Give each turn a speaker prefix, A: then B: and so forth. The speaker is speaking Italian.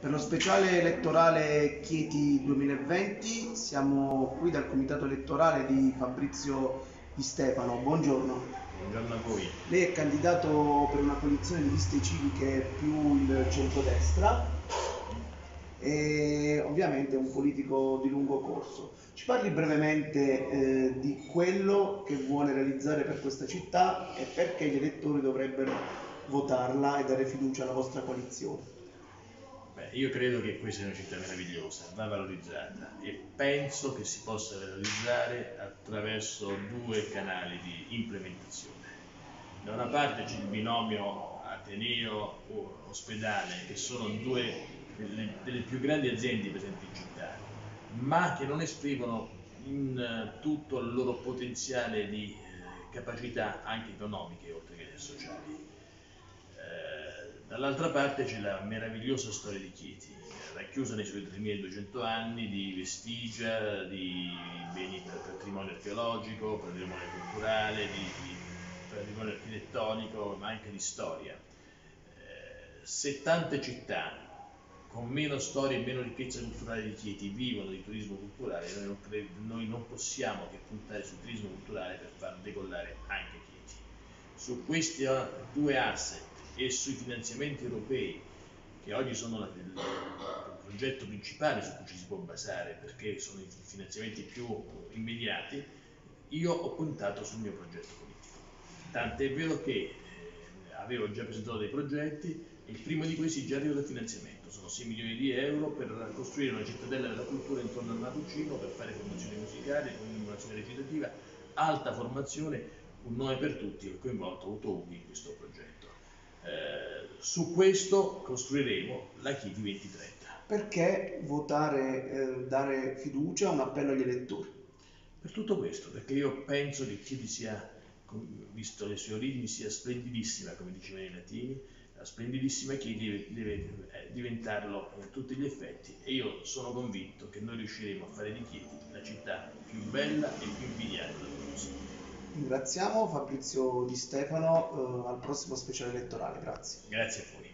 A: Per lo speciale elettorale Chieti 2020 siamo qui dal comitato elettorale di Fabrizio Di Stefano. Buongiorno.
B: Buongiorno a voi.
A: Lei è candidato per una coalizione di liste civiche più il centrodestra e ovviamente è un politico di lungo corso. Ci parli brevemente eh, di quello che vuole realizzare per questa città e perché gli elettori dovrebbero votarla e dare fiducia alla vostra coalizione.
B: Beh, io credo che questa sia una città meravigliosa, va valorizzata e penso che si possa valorizzare attraverso due canali di implementazione. Da una parte c'è il binomio Ateneo-ospedale, che sono due delle, delle più grandi aziende presenti in città, ma che non esprimono in eh, tutto il loro potenziale di eh, capacità anche economiche oltre che sociali Dall'altra parte c'è la meravigliosa storia di Chieti, racchiusa nei suoi 3200 anni di vestigia, di beni per patrimonio archeologico, patrimonio culturale, di, patrimonio architettonico, ma anche di storia. Eh, se tante città con meno storia e meno ricchezza culturale di Chieti vivono di turismo culturale, noi non, noi non possiamo che puntare sul turismo culturale per far decollare anche Chieti. Su questi due asset e sui finanziamenti europei, che oggi sono il, progetto principale su cui ci si può basare perché sono i finanziamenti più immediati, io ho puntato sul mio progetto politico. Tant'è vero che eh, avevo già presentato dei progetti il primo di questi già arriva dal finanziamento, sono 6 milioni di euro per costruire una cittadella della cultura intorno al Matuccino, per fare formazione musicale, formazione recitativa, alta formazione, un nome per tutti, ho coinvolto Autoubi in questo progetto. Su questo costruiremo la Chieti 2030.
A: Perché votare, eh, dare fiducia a un appello agli elettori?
B: Per tutto questo, perché io penso che Chieti sia, visto le sue origini, sia splendidissima, come dicevano i latini, la splendidissima deve, deve eh, diventarlo a tutti gli effetti e io sono convinto che noi riusciremo a fare di Chieti la città più bella e più invidiata del mondo.
A: Ringraziamo Fabrizio Di Stefano eh, al prossimo speciale elettorale, grazie.
B: Grazie a voi.